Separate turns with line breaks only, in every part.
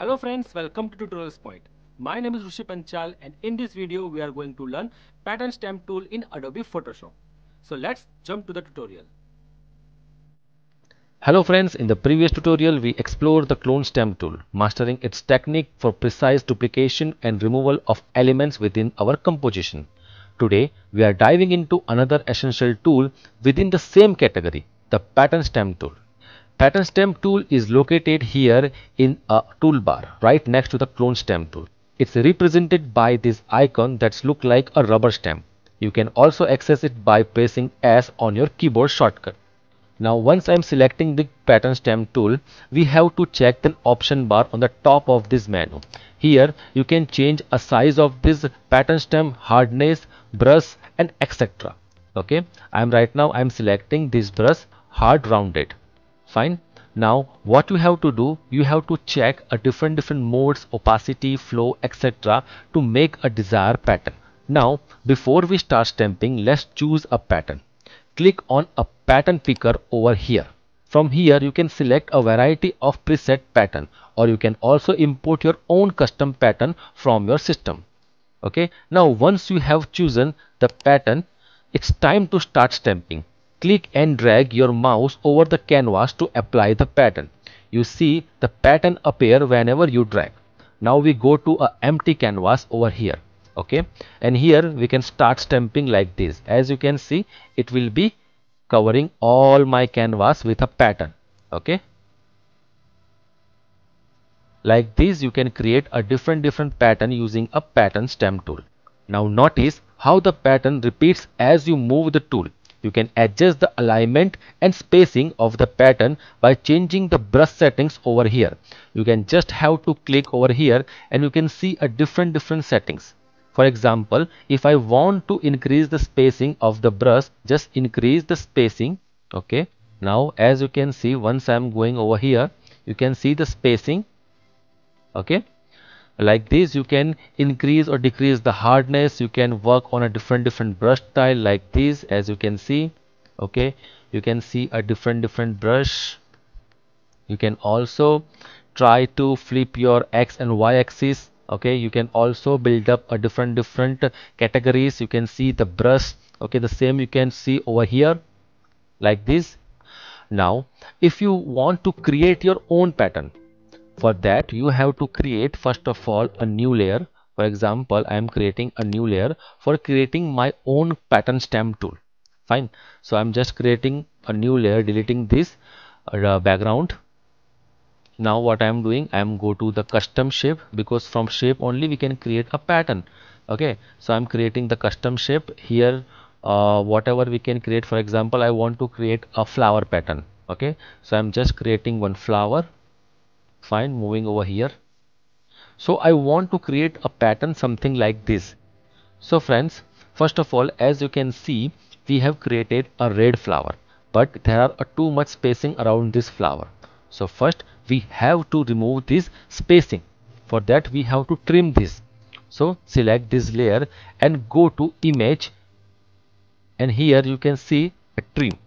Hello friends, welcome to Tutorials Point. My name is Rushi Panchal and in this video we are going to learn pattern stamp tool in Adobe Photoshop. So let's jump to the tutorial.
Hello friends, in the previous tutorial we explored the clone stamp tool, mastering its technique for precise duplication and removal of elements within our composition. Today we are diving into another essential tool within the same category, the pattern stamp tool. Pattern stamp tool is located here in a toolbar right next to the clone stamp tool. It's represented by this icon that's look like a rubber stamp. You can also access it by pressing S on your keyboard shortcut. Now once I am selecting the pattern stamp tool, we have to check the option bar on the top of this menu. Here you can change a size of this pattern stamp, hardness, brush and etc. Okay, I am right now I am selecting this brush hard rounded fine. Now what you have to do you have to check a different different modes opacity flow etc to make a desired pattern. Now before we start stamping let's choose a pattern. Click on a pattern picker over here. From here you can select a variety of preset pattern or you can also import your own custom pattern from your system. Okay? Now once you have chosen the pattern it's time to start stamping Click and drag your mouse over the canvas to apply the pattern. You see the pattern appear whenever you drag. Now we go to a empty canvas over here. Okay. And here we can start stamping like this. As you can see, it will be covering all my canvas with a pattern. Okay. Like this, you can create a different different pattern using a pattern stamp tool. Now notice how the pattern repeats as you move the tool. You can adjust the alignment and spacing of the pattern by changing the brush settings over here. You can just have to click over here and you can see a different different settings. For example, if I want to increase the spacing of the brush, just increase the spacing. Okay. Now as you can see once I am going over here, you can see the spacing. Okay like this you can increase or decrease the hardness. You can work on a different different brush style like this as you can see. Okay? You can see a different different brush. You can also try to flip your x and y axis. Okay? You can also build up a different different categories. You can see the brush. Okay? The same you can see over here. Like this. Now if you want to create your own pattern for that you have to create first of all a new layer. For example i am creating a new layer for creating my own pattern stamp tool. Fine. So i'm just creating a new layer deleting this uh, background. Now what i am doing i am go to the custom shape because from shape only we can create a pattern. Okay. So i'm creating the custom shape. Here uh, whatever we can create. For example i want to create a flower pattern. Okay. So i'm just creating one flower fine moving over here. So I want to create a pattern something like this. So friends first of all as you can see we have created a red flower but there are too much spacing around this flower. So first we have to remove this spacing. For that we have to trim this. So select this layer and go to image. And here you can see a trim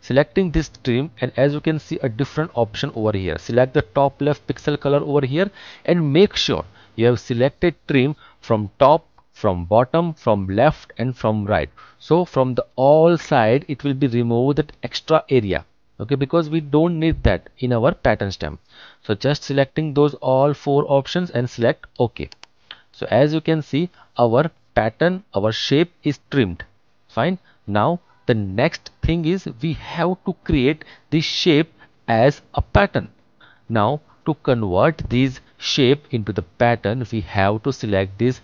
selecting this trim and as you can see a different option over here. Select the top left pixel color over here and make sure you have selected trim from top from bottom from left and from right. So from the all side it will be remove that extra area okay? Because we don't need that in our pattern stamp so just selecting those all four options and select ok so as you can see our pattern our shape is trimmed. Fine? Now the next thing is we have to create this shape as a pattern. Now to convert this shape into the pattern we have to select this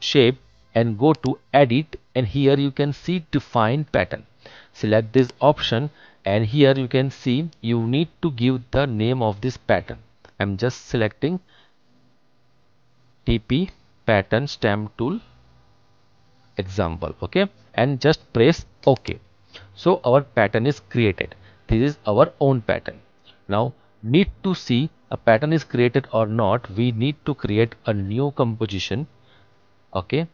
shape and go to edit. And here you can see define pattern. Select this option and here you can see you need to give the name of this pattern. I'm just selecting tp pattern stamp tool example okay? And just press ok. So our pattern is created. This is our own pattern. Now need to see a pattern is created or not we need to create a new composition okay?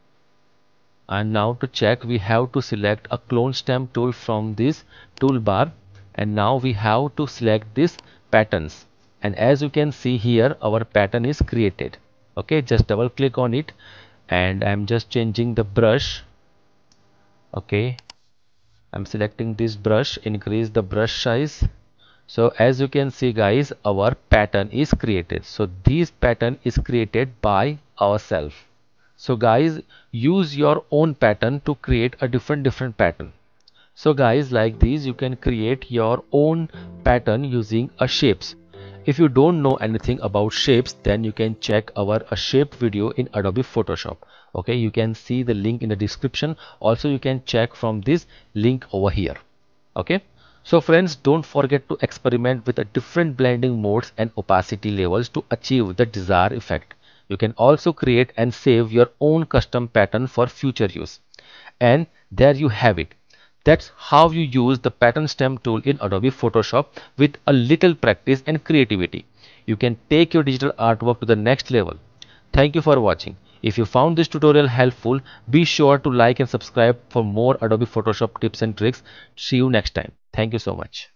And now to check we have to select a clone stamp tool from this toolbar. And now we have to select this patterns. And as you can see here our pattern is created. Okay just double click on it and I'm just changing the brush. Okay. I'm selecting this brush. Increase the brush size. So as you can see guys our pattern is created. So this pattern is created by ourselves so guys use your own pattern to create a different different pattern. So guys like this you can create your own pattern using a shapes if you don't know anything about shapes then you can check our a shape video in Adobe Photoshop. Okay you can see the link in the description. Also you can check from this link over here. Okay? So friends don't forget to experiment with the different blending modes and opacity levels to achieve the desired effect. You can also create and save your own custom pattern for future use. And there you have it that's how you use the pattern stamp tool in Adobe Photoshop with a little practice and creativity. You can take your digital artwork to the next level. Thank you for watching. If you found this tutorial helpful, be sure to like and subscribe for more Adobe Photoshop tips and tricks. See you next time. Thank you so much.